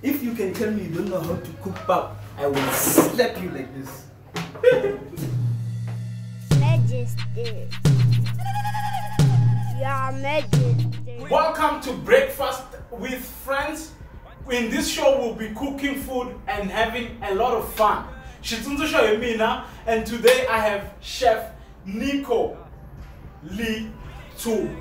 If you can tell me you don't know how to cook pap, I will slap you like this. Majesty. Your Majesty. Welcome to Breakfast with Friends. In this show, we'll be cooking food and having a lot of fun. Xitsundzuxo Himina, and today I have Chef Nico Lee Tu.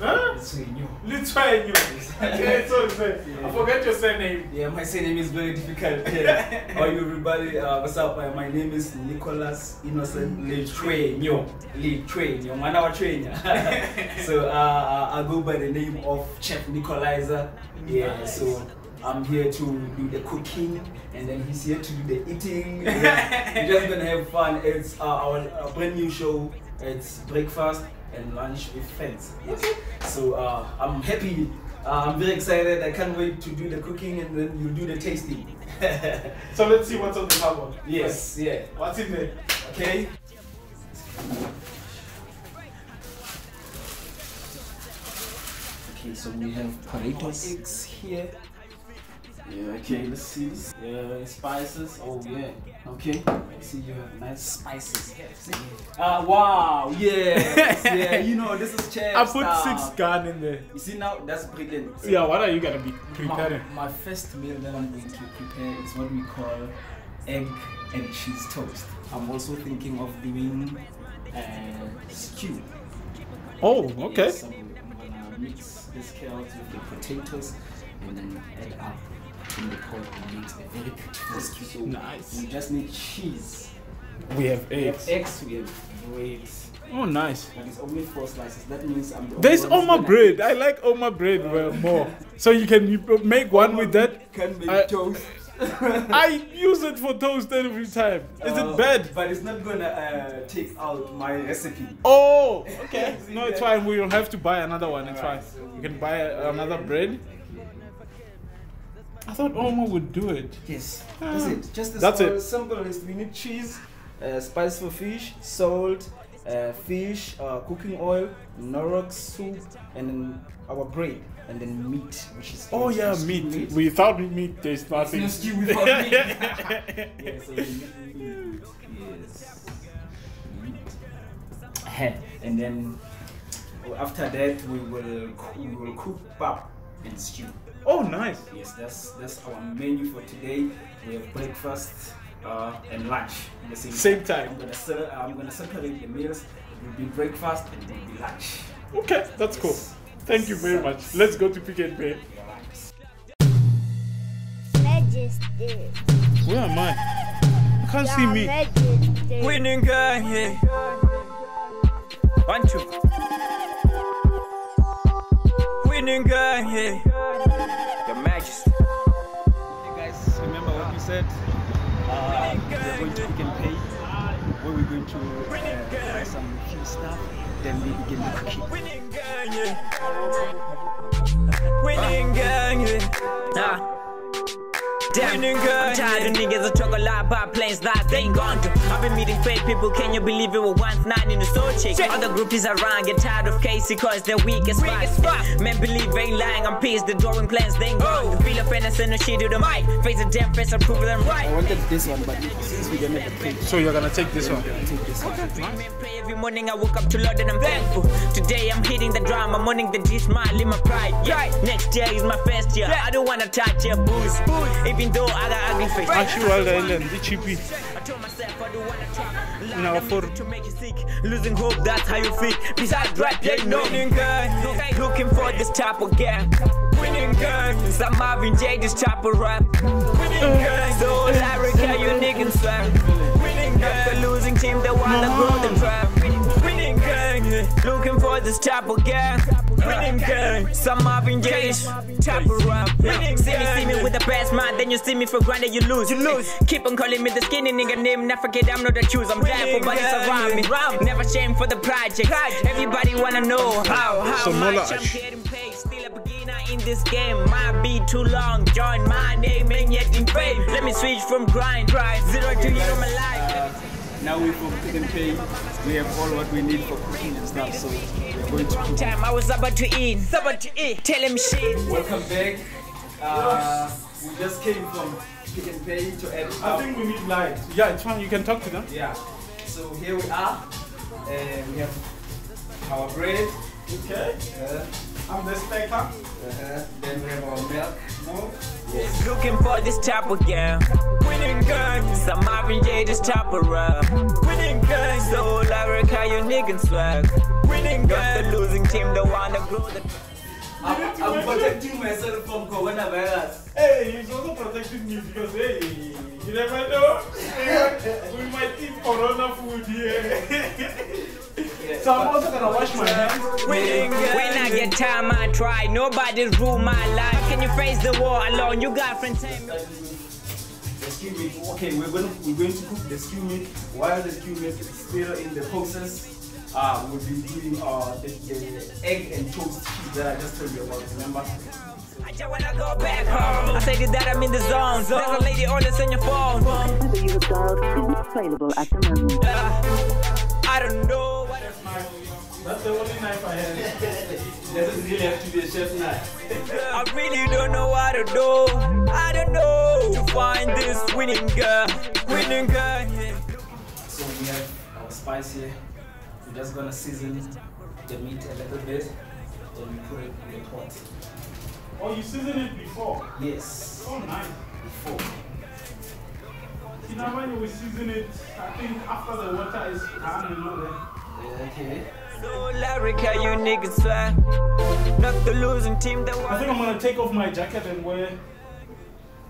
Huh? Okay, so it's, uh, I forget your surname. Yeah, my surname is very difficult. Yeah. How you everybody? Uh, what's up? Uh, my name is Nicholas Innocent Letshoenyo. Letshoenyo. Mwana wa Twenya. So uh, I go by the name of Chef Nicolizer. Yeah. Nice. So I'm here to do the cooking, and then he's here to do the eating. We're just gonna have fun. It's uh, our, our brand new show. It's breakfast and lunch with friends. Yes. So uh, I'm happy. Uh, I'm very excited. I can't wait to do the cooking, and then you do the tasting. So let's see what's on the cupboard. yes. Yeah. What's in there? Okay. Okay, so we have potatoes, eggs here. Yeah, okay, let's see this. Yeah, spices. Oh, yeah. Okay, I see you have nice spices. Ah, wow, yes, yeah, you know, this is chef I put style. six gun in there. You see now, that's brilliant. So Yeah, what are you gonna be preparing? my first meal that I'm going to prepare is what we call egg and cheese toast. I'm also thinking of doing uh, stew. Oh, okay. Yes, I'm gonna mix this carrot with the potatoes and then add up in the pot and a very beautiful stew. So Nice. We just need cheese. We have We have eggs. eggs, we have bread. Oh, nice. But it's only four slices. That means I'm the There's Oma bread. I like Oma bread well more. So you can make one with that. Can make I- toast. I use it for toast every time. Is Uh, it bad? But it's not gonna uh, take out my recipe. Oh, okay. No, it's fine. We will have to buy another one. It's fine. You can buy another bread. I thought Oma would do it. Yes, that's it. Just as That's simple, it. simple as we need cheese, uh, spice for fish, salt, uh, fish, uh, cooking oil, Norok soup, and then our bread, and then meat, which is Oh yeah, stewed meat. Without meat, there's nothing. no stew without meat. yeah, so we meat. Yes. Meat. And then after that we will coo- we will cook pap and stew. Oh, nice. Yes, that's that's our menu for today. We have breakfast uh, and lunch at the same, Same time. I'm gonna se- I'm gonna separate the meals. It will be breakfast and it will be lunch. Okay, that's cool. Thank you very much. Let's go to Pick n Pay. Majesty. Where am I? I can't see me. Majesty. Winning guy, yeah. One, two. Winning guy, yeah. Said? Uh, we're going to Pick n Pay. Where we're going to uh, buy some few stuff. Then we begin the cooking. Winning guy, yeah. Winning guy, yeah. Nah. Damn, I'm tired of niggas that talk a lot about planes that they ain't gone to. I've been meeting fake people, can you believe it? was once nine in the soul chick. Other groupies around get tired of Casey cause they're weak as fuck. Men believe ain't lying, I'm pissed, the drawing plans they ain't gone. The feel of fairness and the shit to the mic. Face the damn face, I prove them right. I wanted this one, but since we don't have the pay, So you're gonna take this one. I'll take this one. Men pray every morning, I woke up to Lord and I'm thankful. Today I'm hitting the drum, I'm morning the G smile in my pride. Yeah. Next year is my first year. I don't wanna touch your booze. Even though I got ugly face. Actually, Wild Island, the cheapy. I told myself I don't wanna try. In our to make you sick. Losing hope, that's how you feel. Besides rap, they know. Looking for this type of guy. Winning guy, I'm Marvin J, this type of rap. Winning guy, so lyrical, you niggas swag. Winning guy, the losing team, they wanna grow the trap. Winning guy, looking for this type of guy. Winning guy, some Marvin J, type of rap. See me, see me with the best mind, then you see me for granted, you lose. You lose. Keep on calling me the skinny nigga name, never forget I'm not the choose. I'm dying for bodies around me. Never shame for the project. Everybody wanna know how, how much I'm getting paid. Still a beginner in this game. Might be too long. Join my name and yet in fame. Let me switch from grind. Zero to hero my life. Now we from Pick n Pay, we have all what we need for cooking and stuff. So we're going to cook. Time I was about to eat. About to eat. Telling me shit. Welcome back. Uh, We just came from Pick n Pay to add I think we need light. Yeah, it's fine. You can talk to them. Yeah. So here we are. And we have our bread. Okay. Uh, I'm the staker. Uh -huh. then we have our milk. No? Looking for this type of girl. Winning guns, I'm Marvin J, this type of rap. Winning guns, so lyric, how you niggas swag. Winning guns, the losing team, the one that grow the. I'm, I'm protecting myself from coronavirus. Hey, he's also protecting me because hey, you never know. we might eat corona food here. Yeah, so I'm also gonna wash my hands. When I get time, I try. Nobody's rule my life. How can you face the war alone? You got friends, tell me. the stew meat. Okay, we're going to we're going to cook the stew meat. While the stew meat is still in the process, uh, we'll be doing uh, the, the egg and toast cheese that I just told you about. Remember? I just wanna go back home. I say that I'm in the zone. There's a lady always on your phone. number you have dialed is not available at the moment. Uh, I don't know what it's That's the only knife I have. It doesn't really have to be a chef knife. I really don't know what to do. I don't know to find this winning girl. Winning girl. So we have our spice here. We're just gonna season the meat a little bit, then we put it in the pot. Oh, you seasoned it before. Yes, Oh, nice. before. You know when we season it, I think after the water is done and all that. Okay. So lyric, how you niggas swag. Not the losing team that I think. I'm gonna take off my jacket and wear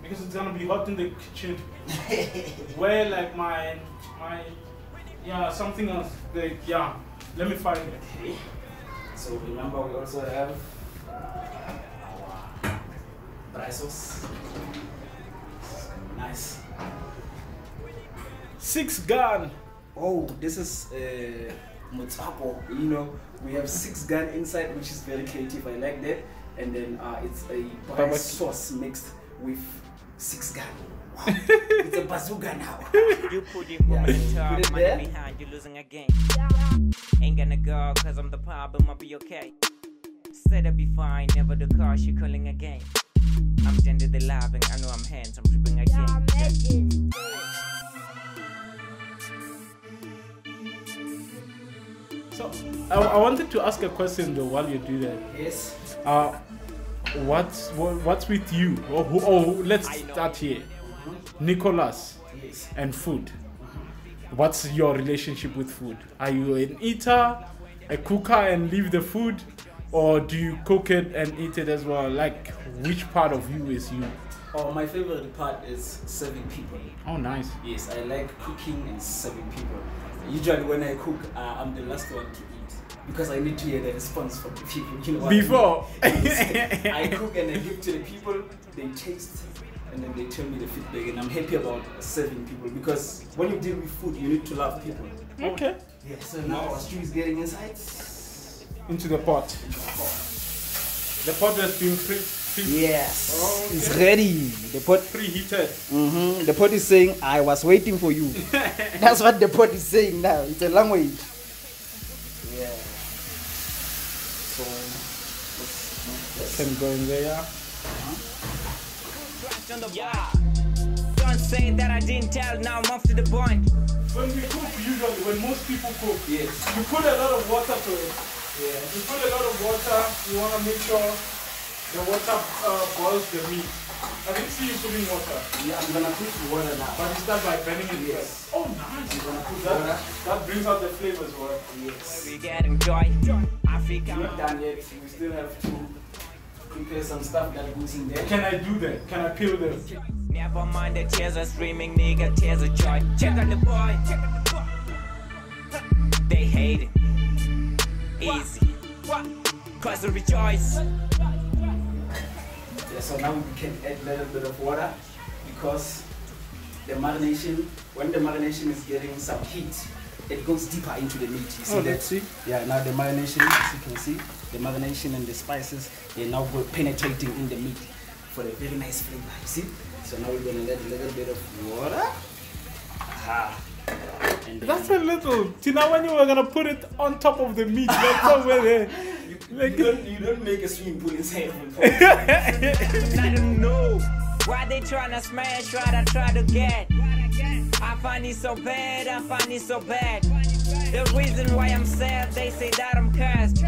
because it's gonna be hot in the kitchen. wear like my my yeah something else. Like yeah, let me find it. Okay. So remember we also have our braai sauce. Nice. Six gun. Oh, this is uh, mutapo. You know, we have six gun inside, which is very creative. I like that. And then uh, it's a braai Barbecue. sauce mixed with six gun. Wow. it's a bazooka now. You put it on Yeah. the top, Put it money there. behind you losing again. Ain't gonna go, cause I'm the problem, I'll be okay. Said I'll be fine, never the car, she calling again. I'm gender the loving, I know I'm hands, I'm tripping again. Your So I, I wanted to ask a question though while you do that. yes. Uh, what's what, what's with you? Oh, oh, let's start here. Nicholas Yes. and food. What's your relationship with food? Are you an eater, a cooker and leave the food, or do you cook it and eat it as well? Like, which part of you is you? Oh, my favorite part is serving people. Oh, nice. Yes, I like cooking and serving people. Usually, when I cook, uh, I'm the last one to eat because I need to hear the response from the people. You know what I mean? Before. I cook and I give to the people, they taste, and then they tell me the feedback, and I'm happy about serving people because when you deal with food, you need to love people. Okay. Yeah, so now our stew is getting inside. Into the pot. The pot has been pre- pre- Yes, Okay. it's ready. The pot, preheated. hmm the pot is saying, "I was waiting for you." That's what the pot is saying now. It's a language. Yeah. So, let's, let's Can go in there. yeah. Yeah. Don't say that I didn't tell, now I'm off to the point. When we cook, usually when most people cook, yes. you put a lot of water to it. Yeah. You put a lot of water. You want to make sure the water uh, boils the meat. I didn't see you putting water, Yeah, I'm gonna put water now. but you start by burning it Yes. first. Oh, nice. I'm gonna put That, water. that brings out the flavors, well. Yes. We getting joy. Africa. We're not done yet. We still have to prepare some stuff that goes in there. Can I do that? Can I peel them? Never mind the tears are streaming, nigga, tears of joy. Check on the boy. Check on the boy. They hate it. Easy. Cause they rejoice. So now we can add a little bit of water because the marination, when the marination is getting some heat, it goes deeper into the meat. You see Oh, that? see. Yeah, now the marination, as you can see, the marination and the spices, they now go penetrating in the meat for a very nice flavor. You see? So now we're gonna add a little bit of water. Aha. And That's a little. Tina, when you were gonna put it on top of the meat, that's over there. You, Like- you don't, you don't make a swimming pool inside of a pot. I don't know. Why they tryna smash what I try to get? I find it so bad, I find it so bad. The reason why I'm sad, they say that I'm cursed.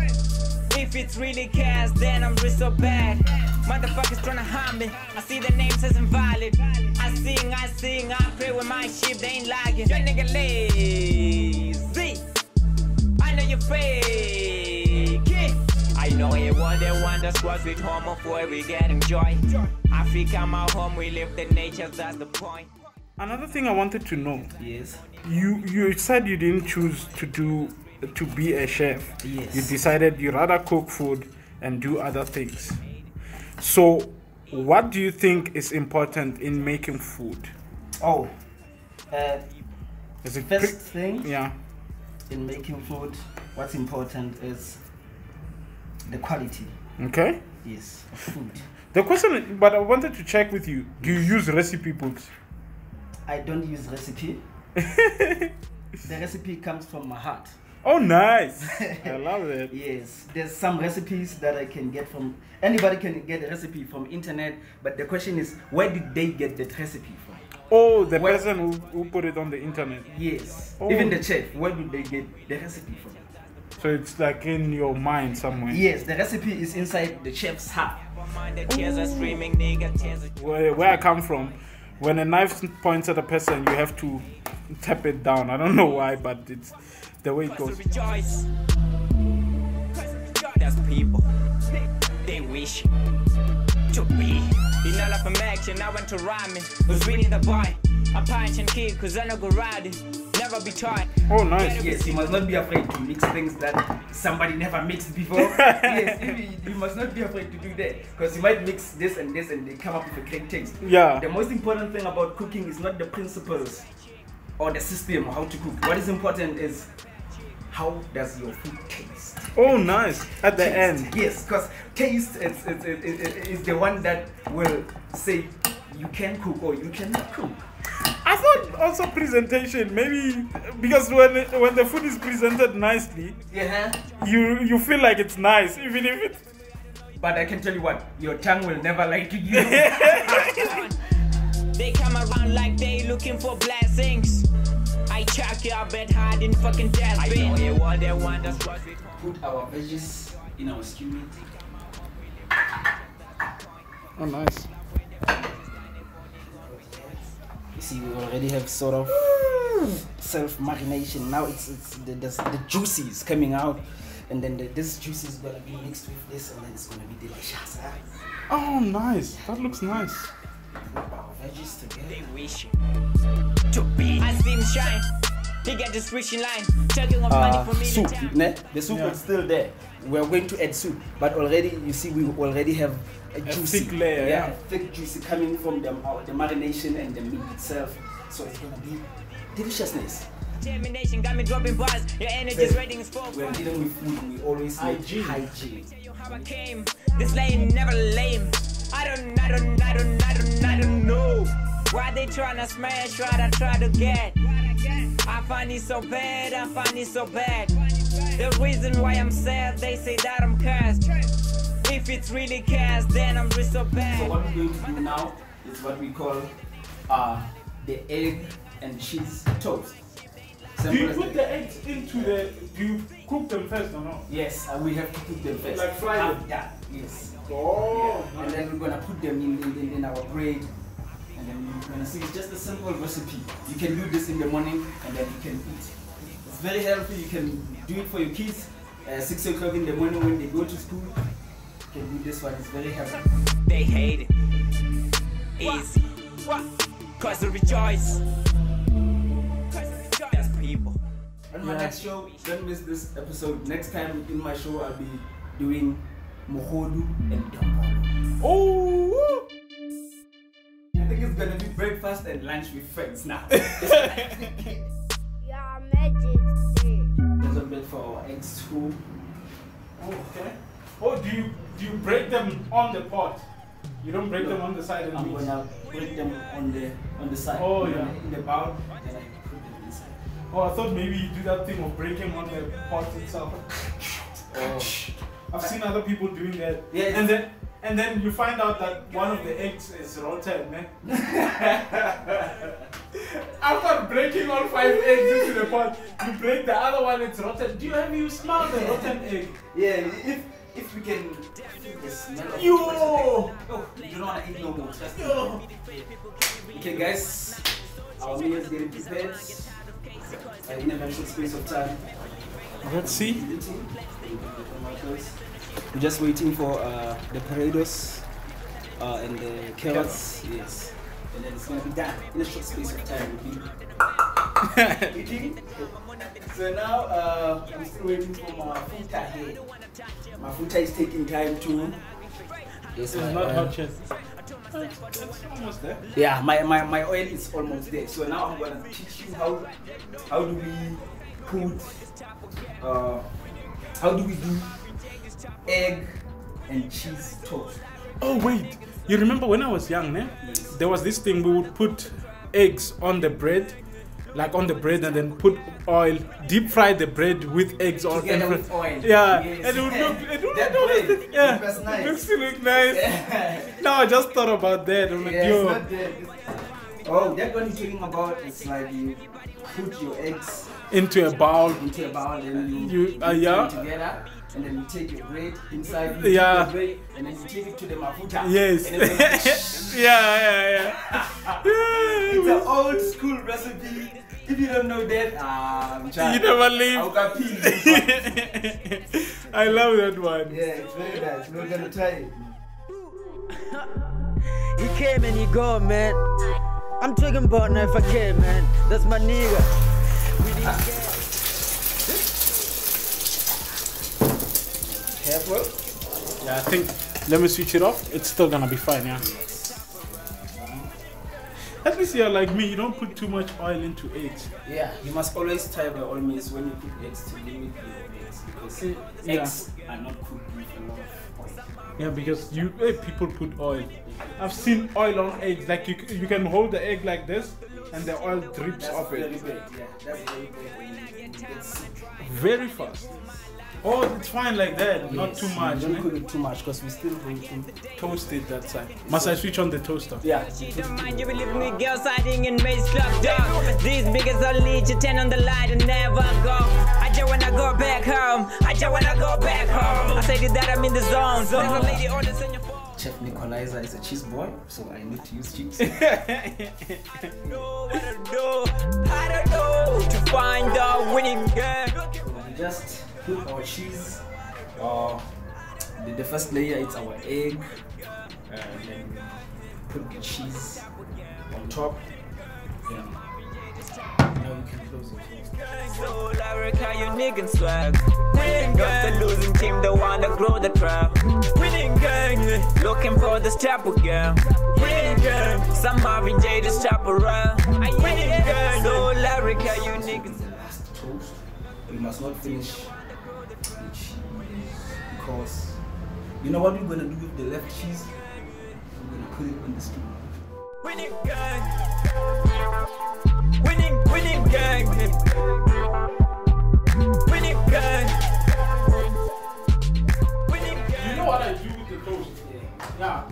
If it's really cast, then I'm just so bad. Motherfuckers tryna harm me. I see the name says invalid. I sing, I sing, I play with my shit, they ain't lagging. Your nigga lazy. I know you fake it. I know you want the one that's was with homo we getting joy. Africa, my home, we live the nature, that's the point. Another thing I wanted to know. Yes. You you said you didn't choose to do to be a chef. Yes. You decided you rather cook food and do other things. So, what do you think is important in making food? Oh, uh, Is it first pre- thing yeah. in making food, what's important is the quality. Okay. Yes, of food. The question, but I wanted to check with you. Do you use recipe books? I don't use recipe. the recipe comes from my heart. Oh, nice. I love it. Yes, there's some recipes that I can get from anybody can get a recipe from internet, but the question is where did they get that recipe from? Oh, the Well- person who, who put it on the internet. Yes, Oh. even the chef, where did they get the recipe from? So it's like in your mind somewhere. Yes, the recipe is inside the chef's heart. The tears are streaming, nigga, tears are Where, where I come from, when a knife points at a person, you have to tap it down. I don't know why, but it's the way it goes. rejoice. There's people, they wish to be. In all of them action, I went to rhyming. Was reading the boy. I'm punching kid, cause I know go riding. Never be taught. Oh, nice. Yes, you must not be afraid to mix things that somebody never mixed before. yes, you, you must not be afraid to do that because you might mix this and this and they come up with a great taste. Yeah. The most important thing about cooking is not the principles or the system of how to cook. What is important is how does your food taste. Oh, nice. At the Taste. end. Yes, because taste is, is, is, is, is the one that will say you can cook or you cannot cook. I thought also presentation, maybe because when when the food is presented nicely, Yeah. you you feel like it's nice, even if it. But I can tell you what, your tongue will never lie to you. They come around like they looking for blessings. I chuck your bed hard in fucking death. I know you want they want us was it. Put our veggies in our stew meat. oh nice. You see, we already have sort of self marination. Now it's, it's the, the, the juicy is coming out, and then the, this juice is gonna be mixed with this, and then it's gonna be delicious. Huh? Oh nice. That looks nice. Put our veggies together. They wish to be. I see him shine. He get this reaching line. Taking of money for me to soup, tap. ne? The soup Yeah. is still there. We're going to add soup, but already you see we already have a, juicy, thick layer, yeah. thick juicy coming from the, uh, the marination and the meat itself. So it's gonna be deliciousness. Determination got me dropping bars. Your energy's Well, rating is four. When dealing with food, we always make Hygiene. hygiene. Tell you how I came. This lane never lame. I don't, I don't, I don't, I don't, I don't know why they tryna smash what I try to get. I find it so bad, I find it so bad. The reason why I'm sad, they say that I'm cursed. If it's really cursed, then I'm just so So bad. what we're going to do now is what we call uh, the egg and cheese toast. Do you put the eggs into the? Do you cook them first or not? Yes, and we have to cook them first. Like fry Half them? done, Yes. Oh. Yeah. And then we're gonna put them in, in, in, in our bread. And then you're gonna see it's just a simple recipe. You can do this in the morning and then you can eat. It's very healthy. You can do it for your kids. Uh, six o'clock in the morning when they go to school. You can do this one. It's very healthy. They hate it. Easy. What? Cause they rejoice. That's people. On my next show, don't miss this episode. Next time in my show, I'll be doing mogodu and dombolo. Oh. I think it's gonna be breakfast and lunch with friends now. Your Majesty. There's a bit for our eggs too. Oh, okay. Oh, do you do you break them on the pot? You don't break them on the side and I'm mix. gonna break them on the on the side. Oh, yeah. In the bowl, and I put them inside. Oh, I thought maybe you do that thing of breaking on the pot itself. Oh. I've seen other people doing that. Yeah, and then and then you find out that one of the eggs is rotten. Eh? After breaking all five eggs into the pot, you break the other one, it's rotten. Do you have you smelled the rotten egg? Yeah, if if we can feel the smell of Yo! Oh, you don't wanna eat no more. Trust me. Yo! Okay, guys, our meal is getting prepared. Uh, in a very short space of time. Let's see. Eating. We're just waiting for uh, the parados uh, and the carrots. Yes. And then it's gonna be done in a short space of time. So now uh, I'm still waiting for my futa here. My futa is taking time too. Yes, It's my, not uh, hot yet. There. yeah, my, my, my oil is almost there. So now I'm gonna teach you how how do we put uh, how do we do egg and cheese toast. Oh wait, you remember when I was young, ne? There was this thing we would put eggs on the bread, like on the bread, and then put oil, deep fry the bread with eggs on. Together and with oil. Yeah, Yes. and it would look, it would That look, bread, yeah, it nice. it looks, it nice. Yeah. Now I just thought about that. I'm like, Yeah, yo, it's not there. Oh, that one you're talking about it's like you put your eggs into a bowl. into a bowl and you, You- uh, mix yeah. them together and then you take your bread inside you Yeah. bread and then you take it to the mafuta. Yes. And then yeah, yeah, yeah. it's an old school recipe. If you don't know that, um, You never leave. Yeah, I love that one. Yeah, it's very nice. We're gonna try it. He came and he go, man. I'm talking about now if I came, man. That's my nigga. We didn't ah. get- Careful. Yeah, I think. Let me switch it off. It's still gonna be fine, yeah. At least you're like me. You don't put too much oil into eggs. Yeah, you must always try by all means when you cook eggs to limit your eggs because Yeah. eggs are not cooked with a lot of oil. Yeah, because you eh, people put oil. I've seen oil on eggs. Like you, you can hold the egg like this, and the oil drips That's off it bad. Yeah, that's very bad when you, when you get sick. very fast. Oh, it's fine like that. Not too much. Don't eh? cook it too much because we still going to. Toast it that side. Must I switch on the toaster? Yeah. She don't mind you believe me, girls hiding in Maze Club dog. These niggas all lead you ten on the light and never go. I just wanna go back home. I just wanna go back home. I say that I'm in the zone. There's a lady orders on your phone. Chef Nicolizer is a cheese boy, so I need to use cheese. know what to do. I don't know to find the winning girl. just put our cheese. Uh, the, the first layer is our egg, and then put the cheese on top. Yeah. Now we can close it. So you niggas swag. Winning gang, the losing team, the one that grow the trap. Winning gang, looking for the step again. Winning gang, some Marvin J just chop around. Winning gang, so lyric, you niggas. last toast. We must not finish the cheese because you know what we're gonna do with the left cheese? We're gonna put it on the spoon. Winning gang. Winning, winning gang. Winning gang. Winning You know what I do with the toast? Yeah.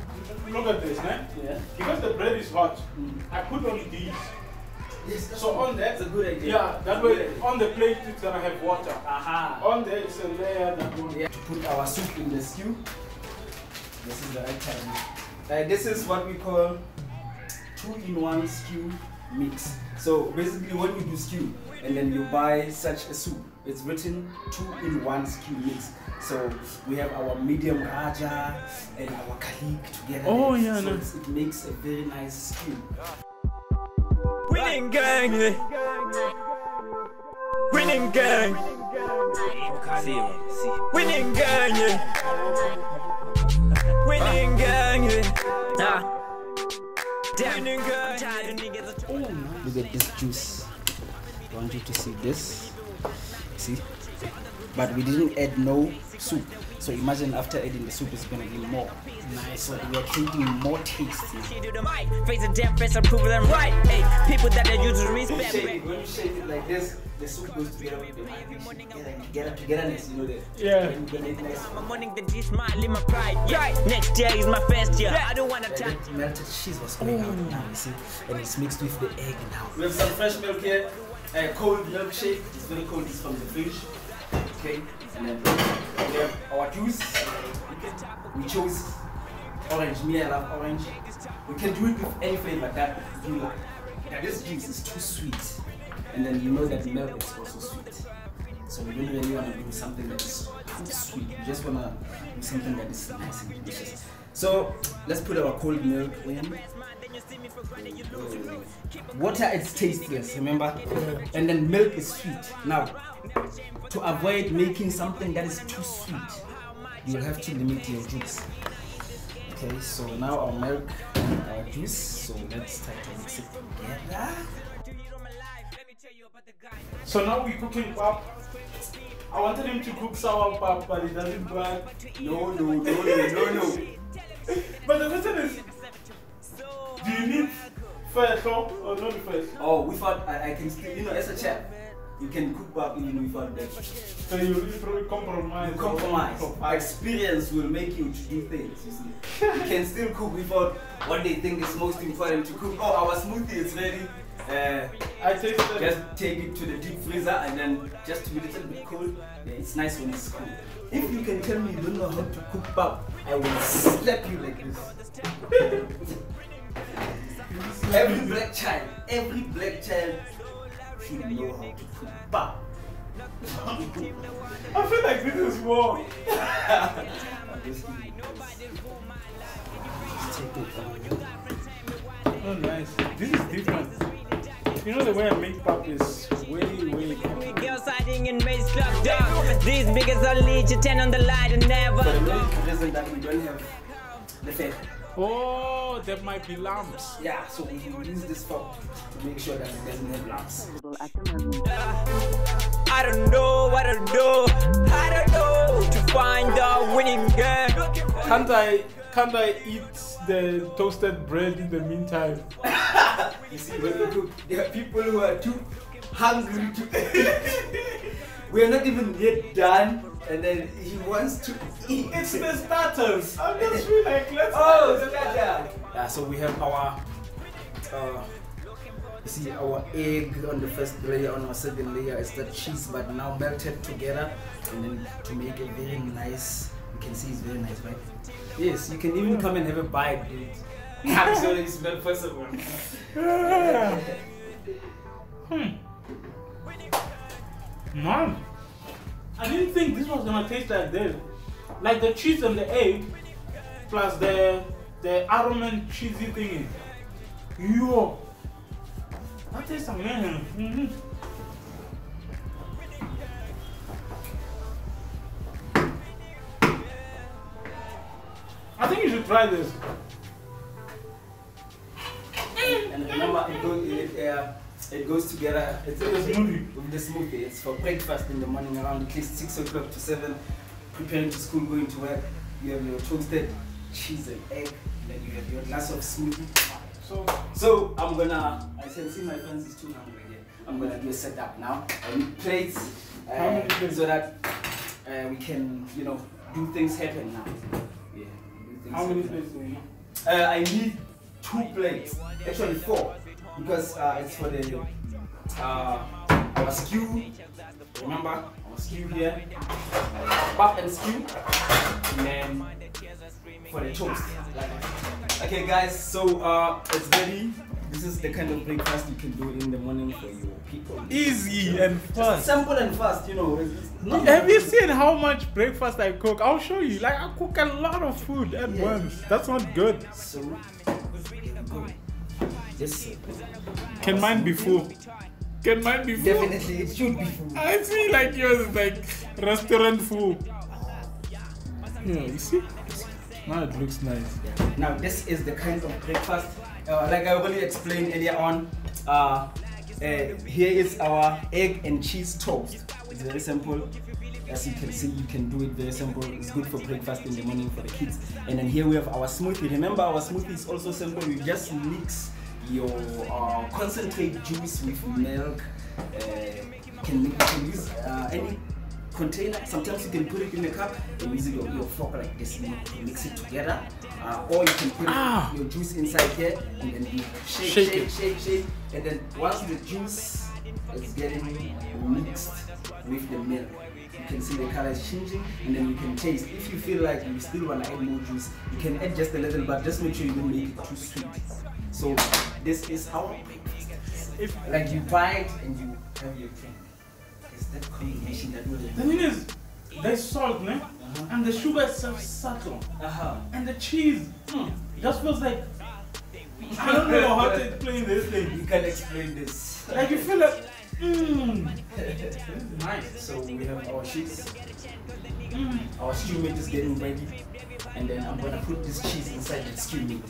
Look at this, man. Yeah. Because the bread is hot, mm. I put on these. Yes, So on that's that, a good idea. yeah, that way on the plate it's gonna have water. Aha. On there is a layer that will. Yeah, to put our soup in the stew. This is the right time. Uh, this is what we call two-in-one stew mix. So basically, when you do stew and then you buy such a soup, it's written two-in-one stew mix. So we have our medium Rajah and our kalik together. Oh, there. yeah, so no. it makes a very nice stew. Winning gang. Winning gang. Winning gang. Winning gang. Ah. Damn. Winning gang. Tired of niggas. Look at this juice. I want you to see this. See? But we didn't add no soup. So imagine after adding the soup, it's gonna be more. Nice. So we are creating more taste now. She do the mic, face a damn face and prove them right. Hey, people that they use to respect. When you shake it like this, the soup goes together with the mic. Together, together, togetherness. You know that. Yeah. When you make nice. I'm morning the G smile in my pride. Yeah. Next year is my first year. I don't wanna Like talk. that melted cheese was coming out now, you see, and it's mixed with the egg now. We have some fresh milk here, a cold milkshake. It's very cold. It's from the fridge. Okay, and then we have our juice. We chose orange. Me, I love orange. We can do it with any flavor that you like. Now this juice is too sweet, and then you know that milk is also sweet. So we don't really want to do something that is too sweet. We just want to do something that is nice and delicious. So let's put our cold milk in. Water is tasteless, remember? And then milk is sweet. Now, to avoid making something that is too sweet, you will have to limit your juice. Okay, so now our milk and our juice. So let's try to mix it together. So now we're cooking pap. I wanted him to cook sour pap, but he doesn't want. No, no, no, no, no, no. But the question is, do you need fresh or or not fresh? Oh, without I, I can still, you know, as a chef, you can cook up even without that. So you really compromise. compromise. Compromise. Experience will make you to do things. You see, you can still cook without what they think is most important to cook. Oh, our smoothie is ready. Uh, I tasted. just take it to the deep freezer and then just to be a little bit cold. Yeah, it's nice when it's cold. If you can tell me you don't know how to cook pap, I will slap you like this. every black child, every black child should know how to cook pap. I feel like this is war. Oh, nice. This is different. You know the way I make pap is way, way different. Girls hiding in maze club dog. These biggest are lead you ten on the light and never. For the main reason that we don't have the fat. Oh, there might be lamps. Yeah, so we will use this fork to make sure that it doesn't have lumps. Available at the moment. I don't know what to do. I don't know to find the winning girl. Can't I can't I eat the toasted bread in the meantime? You see, when we cook, there are people who are too hungry to We are not even yet done, and then he wants to eat. It's the starters. I'm just feel like let's. Oh, look at. Yeah, so we have our, uh, you see our egg on the first layer, on our second layer is the cheese, but now melted together, and then to make it very nice. You can see it's very nice, right? Yes, you can even come and have a bite, dude. I'm sorry, it's very possible. Man, I didn't think this was gonna taste like this. Like the cheese and the egg, plus the the Aromat cheesy thingy. Yo, that tastes amazing. Mhm. I think you should try this. And remember, it goes, it, uh, it goes together. It's The smoothie. with the smoothie. It's for breakfast in the morning around at least 6 o'clock to 7. Preparing to school, going to work. You have your toasted cheese and egg. Then you have your glass of smoothie. So So I'm gonna, I can see my friends is too hungry here. I'm gonna do a setup now. I need plates uh, How many plates? so that uh, we can, you know, do things happen now. Yeah. how many plates do you need? Uh, I need two plates, actually four, because uh, it's for the uh, our skew. Remember our skew here, pap and skew, and then for the toast. Okay, guys, so uh, it's ready. This is the kind of breakfast you can do in the morning for your people. easy and fast. Simple and fast, you know. It's, it's not Have you seen how much breakfast I cook? I'll show you. Like I cook a lot of food at Yeah. once. That's not good. so good. Yes, Can mine be full? Can mine be full? definitely it should be full. I feel like yours is like restaurant food. Yeah, you see? Now it looks nice. Now this is the kind of breakfast, uh, like I already explained earlier on. Uh, uh, here is our egg and cheese toast. It's very simple. as you can see, you can do it very simple. It's good for breakfast in the morning for the kids. And then here we have our smoothie. Remember, our smoothie is also simple. You just mix your uh, concentrate juice with milk. Uh, you can, you can use uh, any container. Sometimes you can put it in a cup and use your, your fork like this you mix it together. Uh, or you can put Ah. your juice inside here and then you shake, Shake shake, shake, shake. And then once the juice is getting mixed with the milk, you can see the color is changing and then you can taste. If you feel like you still want to add more juice, you can add just a little, but just make sure you don't make it too sweet. So this is how. If Like you bite and you have your drink. It's that combination that will the thing is, there's salt, ne? and the sugar is so subtle, Uh-huh. and the cheese mm, just feels like I don't know how to explain this thing. You can explain this. Like you feel like, mmm, nice. So we have our cheese. Our stew meat is getting ready. And then I'm gonna put this cheese inside the stew meat.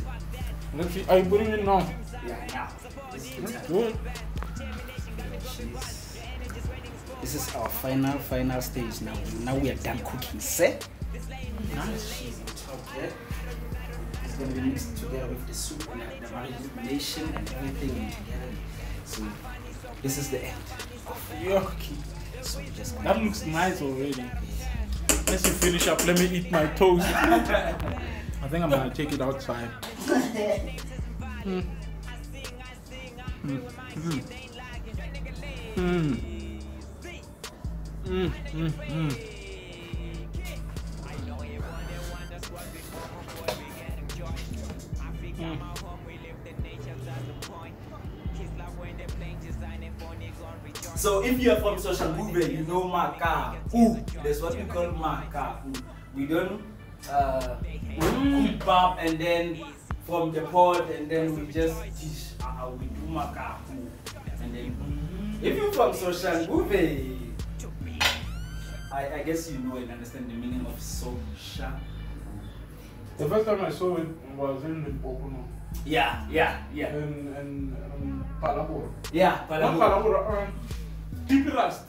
Let's see. Are you putting it now? Yeah, now. This is the time. Good. Cheese. This is our final, final stage now. Now we are done cooking. Set. Nice on top. It's gonna be mixed together with the soup and the marination and everything together. So this is the end of Yeah. cooking. So just That looks nice already. Let's finish up. Let me eat my toast. I think I'm gonna take it outside. So if you are from Soshanguve, you know maka. Ooh, that's what we call maka. We don't uh, cook pap and then from the pot and then we just teach how we do maka. And then if you're from Soshanguve, I, I guess you know and understand the meaning of social. The first time I saw it was in Limpopo? Yeah, yeah, yeah. in, in um, Palabora. Yeah, Not Palamo. Palabora, um, Tipirast.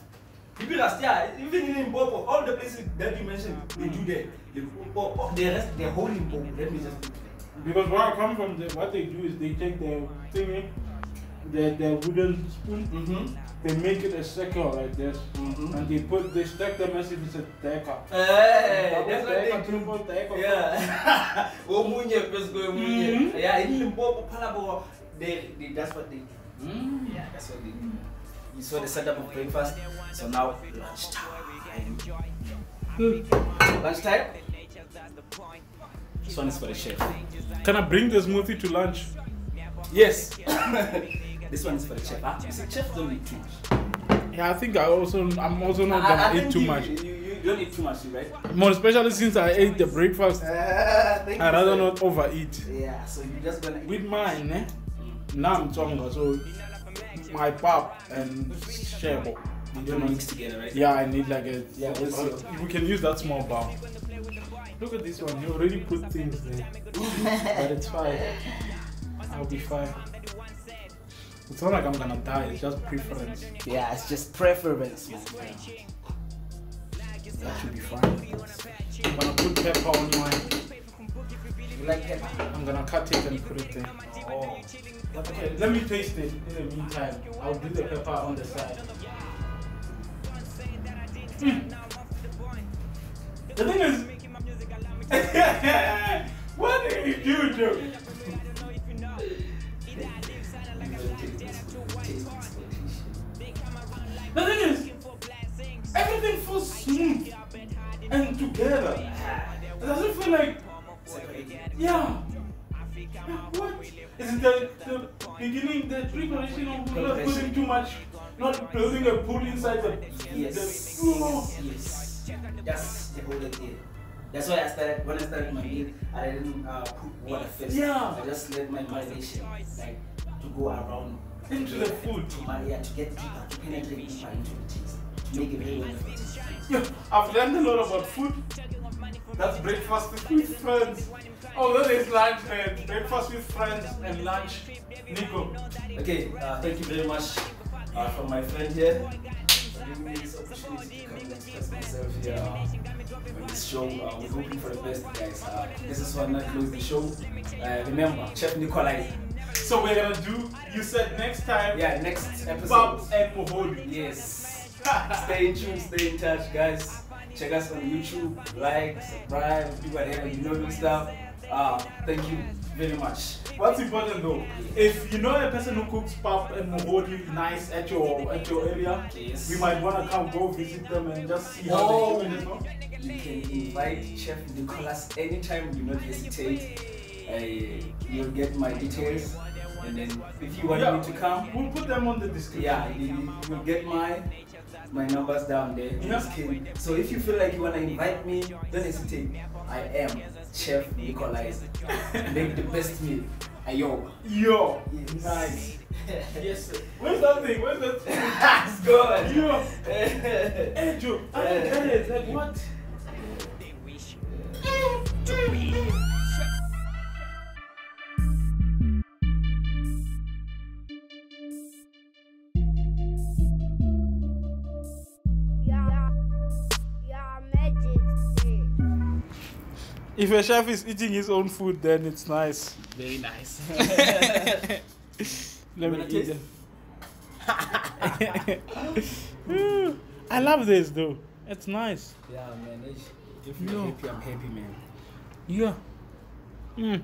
Pipiras, yeah, even in Limpopo, all the places that you mentioned, they do that. Limpopo, the rest, the whole Limpopo, let me just Because where I come from, the, what they do is they take the thingy, the, the wooden spoon, Mm-hmm. they make it a circle like this, Mhm. and they put, they stack them as if it's a decker. Hey, that's what decker, they do. triple decker. Yeah. Omunye first go omunye. Mhm. Yeah, in Limpopo, Palabo, they, they, that's what they do. Mm. Yeah, that's what they do. You saw the setup of breakfast, so now lunchtime. Lunchtime? This one is for the chef. Can I bring the smoothie to lunch? Yes. this one is for the chef. Huh? You see, chefs don't eat too much. Yeah, I think I also, I'm also not I- I gonna think eat too you, much. You, you don't eat too much, right? More especially since I ate the breakfast, Uh, I'd rather sir. not overeat. Yeah, so you're just gonna eat. With mine, eh? Now I'm talking so my pap and shebo. You don't mix together, right? Yeah, I need like a. Yeah, what's uh, we can use that small bowl. Look at this one. You already put things there, but it's fine. I'll be fine. It's not like I'm gonna die. It's just preference. Yeah, it's just preference, man. That should be fine. I'm gonna put pepper on mine. You like pepper? I'm gonna cut it and put it there. Oh. Okay, let me taste it. In the meantime, I'll do the pepper on the side. The thing is, what did you do, Joe? The thing is, everything feels smooth and together. It doesn't feel like, yeah. What? Is it the, the beginning, the preparation of not putting too much, not building a pool inside the. Yes. The, oh. Yes. That's the whole idea. That's why I started, when I started my meal, I didn't uh, put water first. Yeah. I just let my marination, like, to go around. Into the food. To marinate, to get deeper, to penetrate deeper into the taste. To make it very well. Yeah, I've learned a lot about food. That's breakfast with friends. Although there's lunch, uh, breakfast with friends and lunch. Nico. Okay, uh, thank you very much uh, from my friend here. Giving me this opportunity to come and express myself here on this show. Uh, we're hoping for the best, guys. Uh, this is when I close the show. Uh, remember, Chef Nikolai. So we're gonna do. You said next time. Yeah, next episode. Bob and Moholi. Yes. stay in tune, stay in touch, guys. Check us on YouTube, like, subscribe, do whatever you know the stuff. Uh, thank you very much. What's important though, if you know a person who cooks pap and moholi nice at your at your area, Yes. we might wanna come go visit them and just see how Oh. they're it. You can invite Chef Nicholas anytime, do not hesitate. Uh, you'll get my details. And then if you want Yeah. me to come, We'll put them on the description. yeah, you will get my my numbers down there. Yeah. Just kidding. So if you feel like you wanna invite me, don't hesitate. I am Chef Nikolai. Make the best meal. Ayo. Yo, Yes. nice. yes. Sir. Where's that thing? Where's that? Let's go. Yo, hey Joe, I don't get it. Like what? If a chef is eating his own food, then it's nice. Very nice. Let me eat taste? it. I love this though. It's nice. Yeah, man. If you're Yo. happy, I'm happy, man. Yeah. Mm.